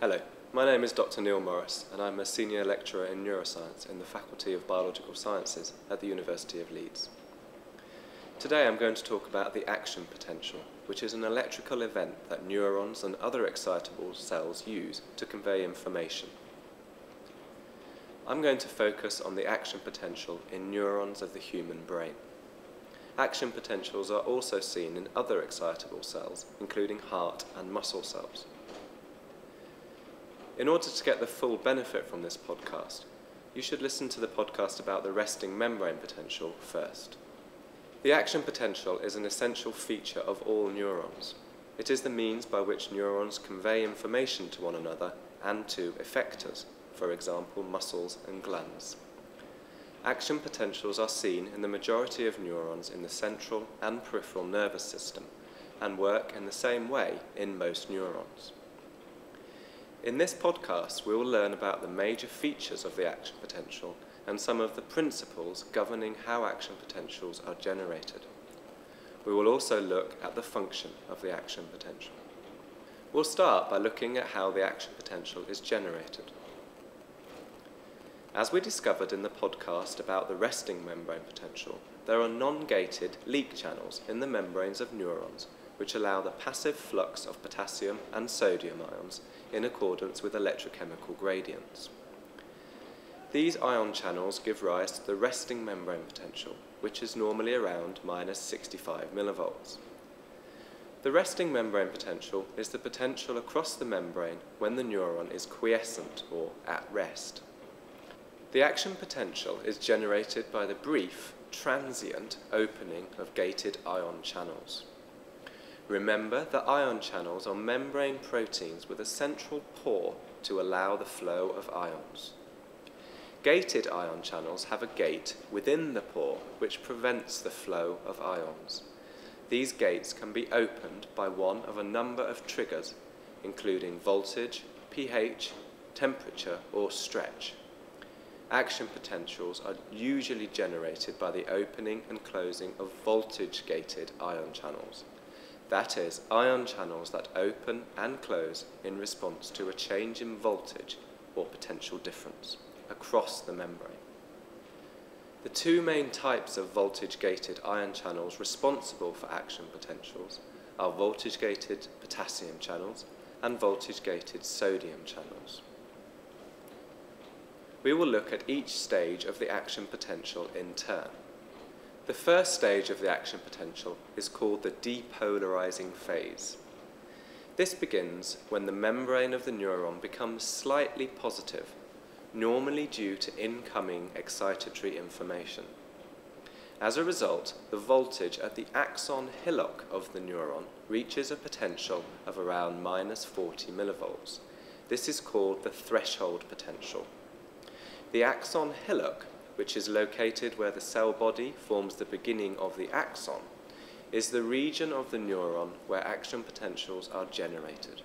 Hello, my name is Dr. Neil Morris, and I'm a senior lecturer in neuroscience in the Faculty of Biological Sciences at the University of Leeds. Today I'm going to talk about the action potential, which is an electrical event that neurons and other excitable cells use to convey information. I'm going to focus on the action potential in neurons of the human brain. Action potentials are also seen in other excitable cells, including heart and muscle cells. In order to get the full benefit from this podcast, you should listen to the podcast about the resting membrane potential first. The action potential is an essential feature of all neurons. It is the means by which neurons convey information to one another and to effectors, for example, muscles and glands. Action potentials are seen in the majority of neurons in the central and peripheral nervous system and work in the same way in most neurons. In this podcast, we will learn about the major features of the action potential and some of the principles governing how action potentials are generated. We will also look at the function of the action potential. We'll start by looking at how the action potential is generated. As we discovered in the podcast about the resting membrane potential, there are non-gated leak channels in the membranes of neurons which allow the passive flux of potassium and sodium ions in accordance with electrochemical gradients. These ion channels give rise to the resting membrane potential, which is normally around minus 65 millivolts. The resting membrane potential is the potential across the membrane when the neuron is quiescent or at rest. The action potential is generated by the brief, transient opening of gated ion channels. Remember that ion channels are membrane proteins with a central pore to allow the flow of ions. Gated ion channels have a gate within the pore which prevents the flow of ions. These gates can be opened by one of a number of triggers, including voltage, pH, temperature, or stretch action potentials are usually generated by the opening and closing of voltage-gated ion channels. That is, ion channels that open and close in response to a change in voltage or potential difference across the membrane. The two main types of voltage-gated ion channels responsible for action potentials are voltage-gated potassium channels and voltage-gated sodium channels we will look at each stage of the action potential in turn. The first stage of the action potential is called the depolarizing phase. This begins when the membrane of the neuron becomes slightly positive, normally due to incoming excitatory information. As a result, the voltage at the axon hillock of the neuron reaches a potential of around minus 40 millivolts. This is called the threshold potential. The axon hillock, which is located where the cell body forms the beginning of the axon, is the region of the neuron where action potentials are generated.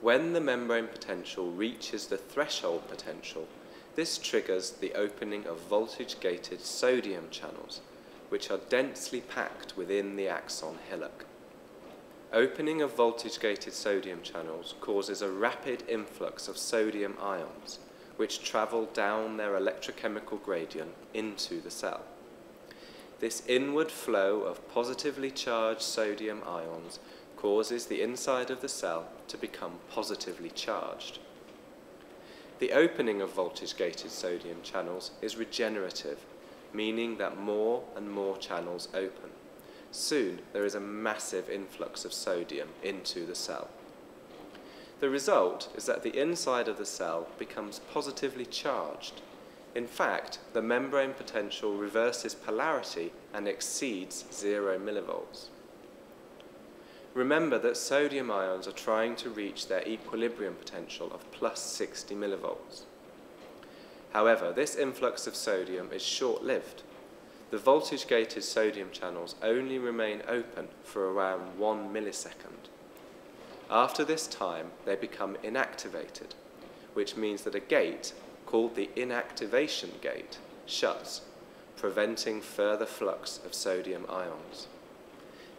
When the membrane potential reaches the threshold potential, this triggers the opening of voltage-gated sodium channels, which are densely packed within the axon hillock. Opening of voltage-gated sodium channels causes a rapid influx of sodium ions, which travel down their electrochemical gradient into the cell. This inward flow of positively charged sodium ions causes the inside of the cell to become positively charged. The opening of voltage-gated sodium channels is regenerative, meaning that more and more channels open. Soon, there is a massive influx of sodium into the cell. The result is that the inside of the cell becomes positively charged. In fact, the membrane potential reverses polarity and exceeds 0 millivolts. Remember that sodium ions are trying to reach their equilibrium potential of plus 60 millivolts. However, this influx of sodium is short-lived. The voltage-gated sodium channels only remain open for around one millisecond. After this time, they become inactivated, which means that a gate, called the inactivation gate, shuts, preventing further flux of sodium ions.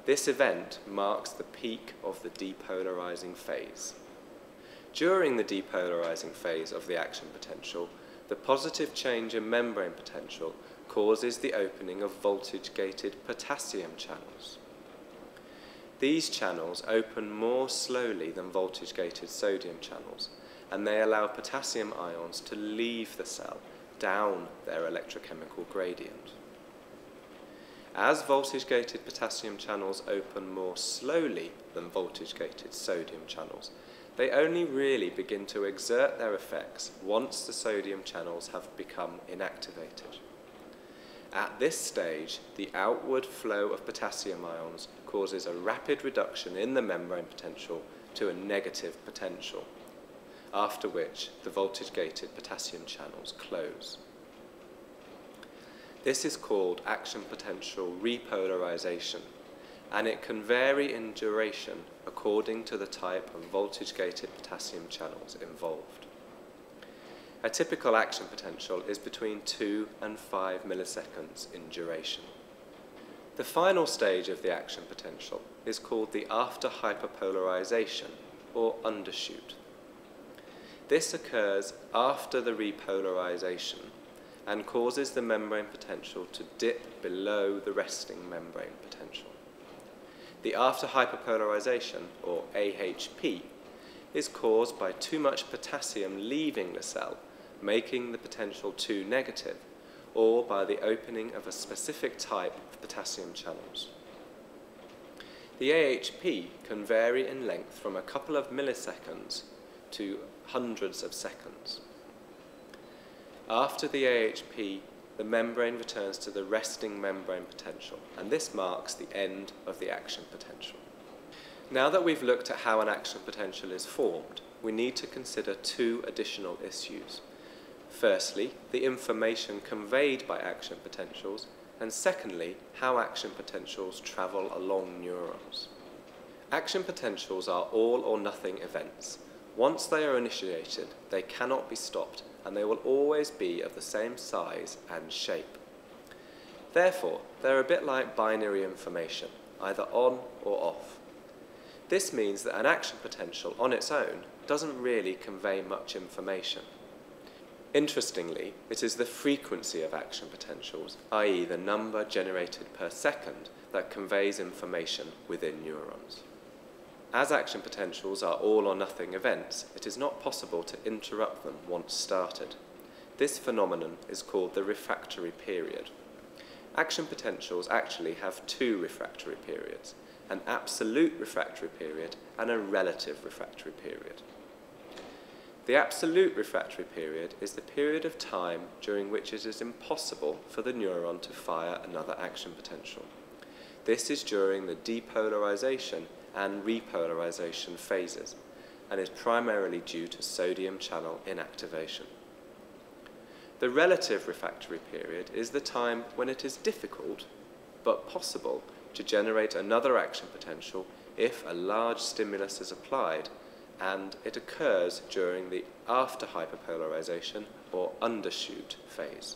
This event marks the peak of the depolarizing phase. During the depolarizing phase of the action potential, the positive change in membrane potential causes the opening of voltage-gated potassium channels. These channels open more slowly than voltage-gated sodium channels, and they allow potassium ions to leave the cell down their electrochemical gradient. As voltage-gated potassium channels open more slowly than voltage-gated sodium channels, they only really begin to exert their effects once the sodium channels have become inactivated. At this stage, the outward flow of potassium ions causes a rapid reduction in the membrane potential to a negative potential, after which the voltage-gated potassium channels close. This is called action potential repolarization, and it can vary in duration according to the type of voltage-gated potassium channels involved. A typical action potential is between 2 and 5 milliseconds in duration. The final stage of the action potential is called the after hyperpolarization, or undershoot. This occurs after the repolarization and causes the membrane potential to dip below the resting membrane potential. The after hyperpolarization, or AHP, is caused by too much potassium leaving the cell making the potential too negative, or by the opening of a specific type of potassium channels. The AHP can vary in length from a couple of milliseconds to hundreds of seconds. After the AHP, the membrane returns to the resting membrane potential, and this marks the end of the action potential. Now that we've looked at how an action potential is formed, we need to consider two additional issues. Firstly, the information conveyed by action potentials, and secondly, how action potentials travel along neurons. Action potentials are all or nothing events. Once they are initiated, they cannot be stopped, and they will always be of the same size and shape. Therefore, they're a bit like binary information, either on or off. This means that an action potential on its own doesn't really convey much information. Interestingly, it is the frequency of action potentials, i.e. the number generated per second, that conveys information within neurons. As action potentials are all or nothing events, it is not possible to interrupt them once started. This phenomenon is called the refractory period. Action potentials actually have two refractory periods, an absolute refractory period and a relative refractory period. The absolute refractory period is the period of time during which it is impossible for the neuron to fire another action potential. This is during the depolarization and repolarization phases and is primarily due to sodium channel inactivation. The relative refractory period is the time when it is difficult but possible to generate another action potential if a large stimulus is applied and it occurs during the after hyperpolarization or undershoot phase.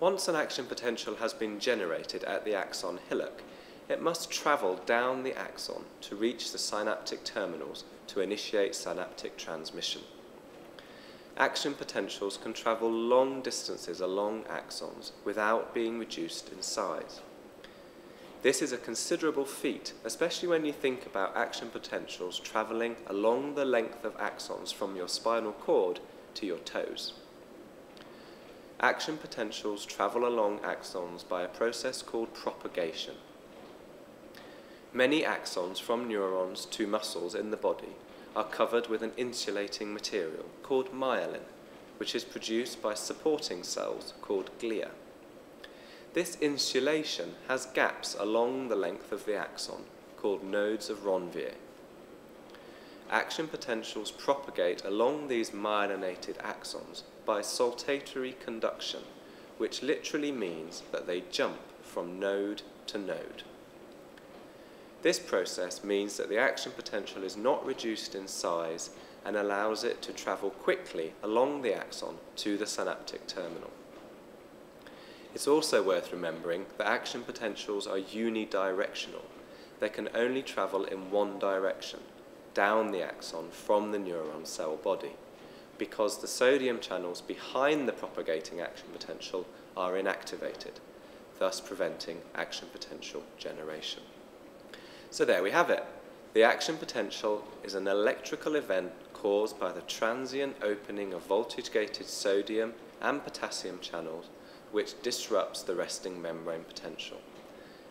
Once an action potential has been generated at the axon hillock, it must travel down the axon to reach the synaptic terminals to initiate synaptic transmission. Action potentials can travel long distances along axons without being reduced in size. This is a considerable feat, especially when you think about action potentials traveling along the length of axons from your spinal cord to your toes. Action potentials travel along axons by a process called propagation. Many axons from neurons to muscles in the body are covered with an insulating material called myelin, which is produced by supporting cells called glia. This insulation has gaps along the length of the axon, called nodes of Ranvier. Action potentials propagate along these myelinated axons by saltatory conduction, which literally means that they jump from node to node. This process means that the action potential is not reduced in size and allows it to travel quickly along the axon to the synaptic terminal. It's also worth remembering that action potentials are unidirectional. They can only travel in one direction. down the axon from the neuron cell body because the sodium channels behind the propagating action potential are inactivated, thus preventing action potential generation. So there we have it. The action potential is an electrical event caused by the transient opening of voltage-gated sodium and potassium channels which disrupts the resting membrane potential.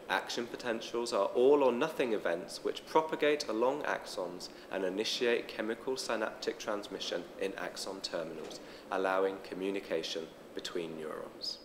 Action potentials are all or nothing events which propagate along axons and initiate chemical synaptic transmission in axon terminals, allowing communication between neurons.